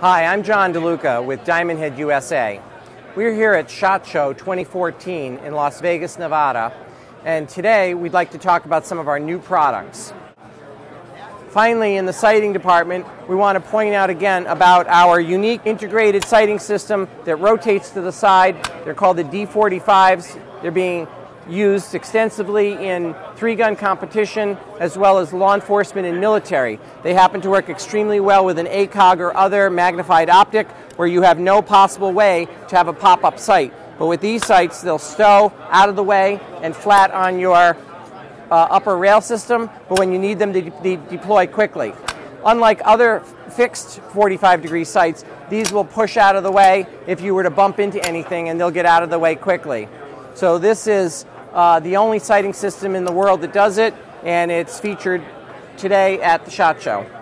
Hi, I'm John DeLuca with Diamondhead USA. We're here at SHOT Show 2014 in Las Vegas, Nevada, and today we'd like to talk about some of our new products. Finally, in the sighting department, we want to point out again about our unique integrated sighting system that rotates to the side. They're called the D45s. They're being used extensively in three gun competition as well as law enforcement and military. They happen to work extremely well with an ACOG or other magnified optic where you have no possible way to have a pop up sight. But with these sights, they'll stow out of the way and flat on your uh, upper rail system, but when you need them to de- deploy quickly. Unlike other fixed 45 degree sights, these will push out of the way if you were to bump into anything and they'll get out of the way quickly. So this is uh, the only sighting system in the world that does it, and it's featured today at the SHOT Show.